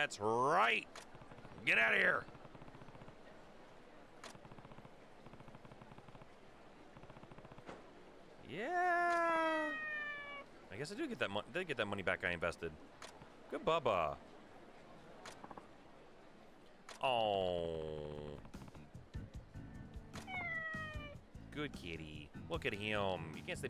That's right. Get out of here. Yeah. I guess I do get that money. Did get that money back I invested. Good Bubba. Oh. Good kitty. Look at him. You can't say